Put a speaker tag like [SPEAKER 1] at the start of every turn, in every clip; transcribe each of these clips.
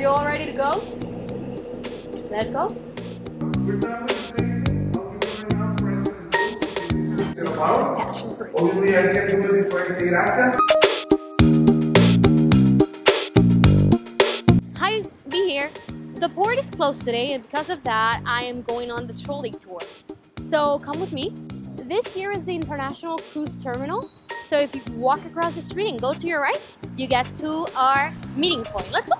[SPEAKER 1] you all ready to go? Let's go. Hi, Bee here. The port is closed today, and because of that, I am going on the trolley tour. So come with me. This here is the International Cruise Terminal. So if you walk across the street and go to your right, you get to our meeting point. Let's go.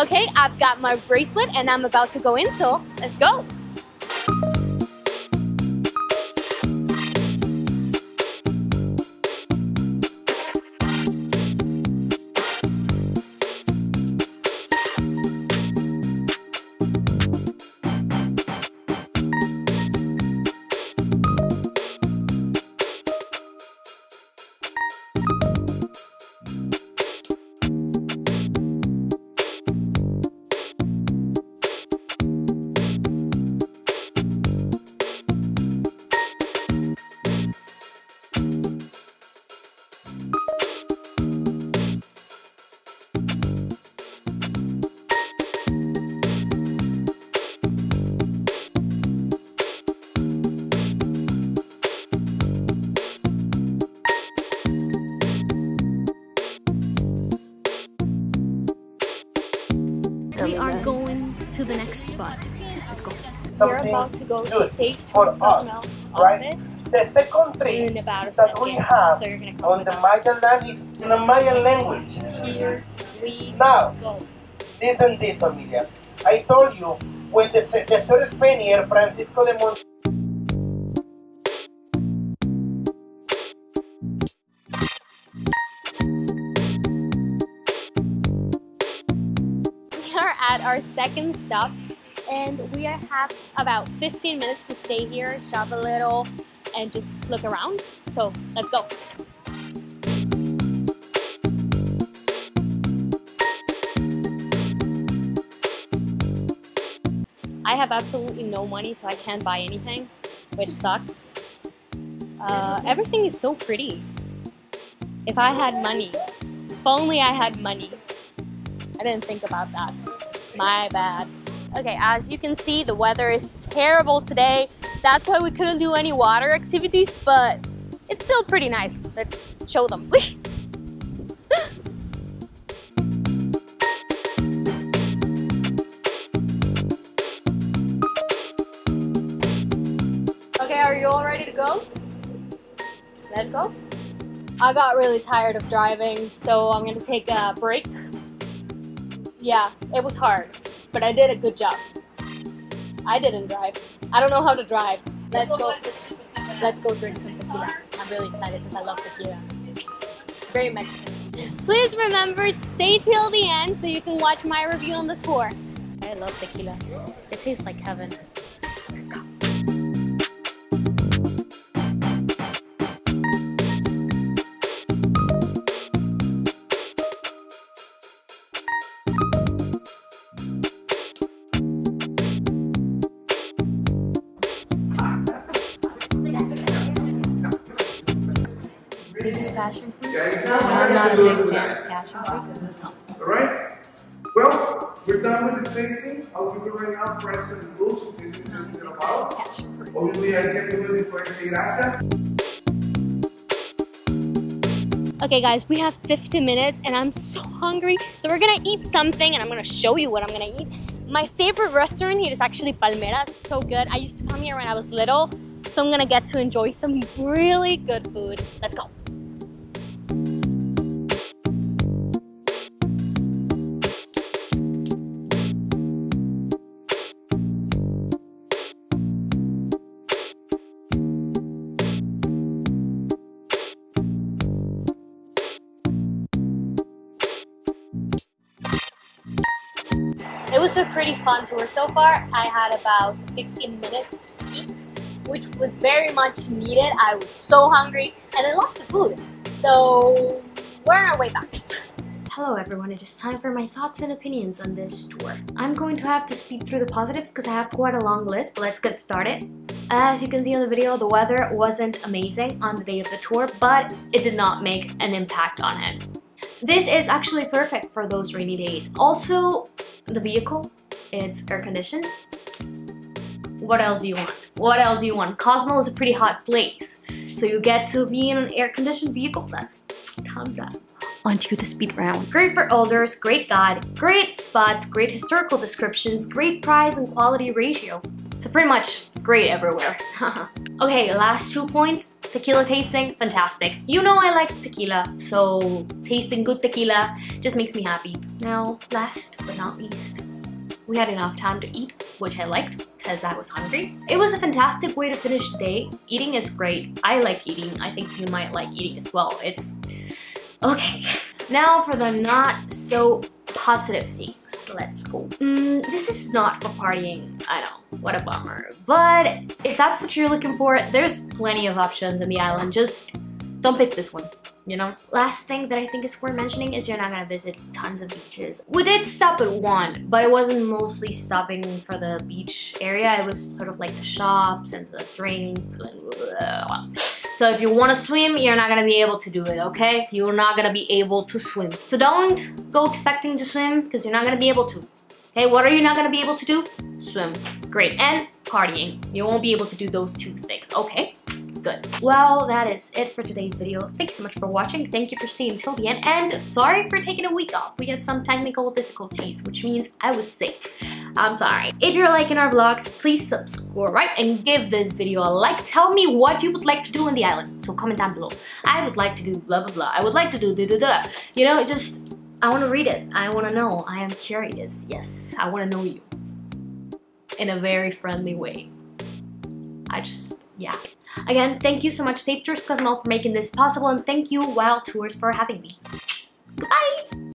[SPEAKER 1] Okay, I've got my bracelet and I'm about to go in, so let's go. We are going to the next spot. Let's go. We're about to go to
[SPEAKER 2] good
[SPEAKER 1] Safe
[SPEAKER 2] for
[SPEAKER 1] Tours
[SPEAKER 2] us, right?
[SPEAKER 1] office
[SPEAKER 2] The second tree
[SPEAKER 1] in Nevada
[SPEAKER 2] that we have
[SPEAKER 1] So you're come
[SPEAKER 2] on the
[SPEAKER 1] us.
[SPEAKER 2] Mayan land is in the Mayan language.
[SPEAKER 1] Here we
[SPEAKER 2] Now,
[SPEAKER 1] go.
[SPEAKER 2] listen this, familia. I told you when the, se- the third Spaniard, Francisco de Mon
[SPEAKER 1] are at our second stop and we have about 15 minutes to stay here, shop a little, and just look around. So let's go. I have absolutely no money, so I can't buy anything, which sucks. Uh, everything is so pretty. If I had money, if only I had money. I didn't think about that. My bad. Okay, as you can see, the weather is terrible today. That's why we couldn't do any water activities, but it's still pretty nice. Let's show them, please. okay, are you all ready to go? Let's go. I got really tired of driving, so I'm gonna take a break yeah, it was hard, but I did a good job. I didn't drive. I don't know how to drive. Let's go. Let's go drink some tequila. I'm really excited because I love tequila. Very Mexican. Please remember to stay till the end so you can watch my review on the tour. I love tequila. It tastes like heaven. This is passion fruit. I'm not a big fan of passion fruit. Let's.
[SPEAKER 3] Alright? Well, we're done with the tasting. I'll be going out for instance. Rules. This is ¿Te lo pago?
[SPEAKER 1] Passion.
[SPEAKER 3] Obviously, I can't do it before I say gracias.
[SPEAKER 1] Okay, guys, we have 50 minutes and I'm so hungry. So we're gonna eat something and I'm gonna show you what I'm gonna eat. My favorite restaurant here is actually Palmeras. It's so good. I used to come here when I was little, so I'm gonna get to enjoy some really good food. Let's go. It was a pretty fun tour so far. I had about 15 minutes to eat, which was very much needed. I was so hungry and I loved the food. So we're on our way back. Hello everyone, it is time for my thoughts and opinions on this tour. I'm going to have to speed through the positives because I have quite a long list, but let's get started. As you can see on the video, the weather wasn't amazing on the day of the tour, but it did not make an impact on it. This is actually perfect for those rainy days. Also, the vehicle, it's air conditioned. What else do you want? What else do you want? Cosmo is a pretty hot place, so you get to be in an air conditioned vehicle. That's thumbs up onto the speed round. Great for elders, great guide, great spots, great historical descriptions, great price and quality ratio. So pretty much great everywhere. okay, last two points. Tequila tasting, fantastic. You know I like tequila, so tasting good tequila just makes me happy. Now, last but not least, we had enough time to eat, which I liked because I was hungry. It was a fantastic way to finish the day. Eating is great. I like eating. I think you might like eating as well. It's Okay, now for the not so positive things. Let's go. Mm, this is not for partying. I know, what a bummer. But if that's what you're looking for, there's plenty of options in the island. Just don't pick this one you know? Last thing that I think is worth mentioning is you're not gonna visit tons of beaches. We did stop at one, but it wasn't mostly stopping for the beach area. It was sort of like the shops and the drinks. So if you want to swim, you're not gonna be able to do it, okay? You're not gonna be able to swim. So don't go expecting to swim because you're not gonna be able to. Okay, what are you not gonna be able to do? Swim. Great. And partying. You won't be able to do those two things, okay? Good. Well, that is it for today's video. Thank you so much for watching. Thank you for staying till the end. And sorry for taking a week off. We had some technical difficulties, which means I was sick. I'm sorry. If you're liking our vlogs, please subscribe and give this video a like. Tell me what you would like to do on the island. So comment down below. I would like to do blah blah blah. I would like to do da da da. You know, just I want to read it. I want to know. I am curious. Yes, I want to know you in a very friendly way. I just, yeah. Again, thank you so much Safe Tours Cozumel for making this possible and thank you Wild Tours for having me. Goodbye!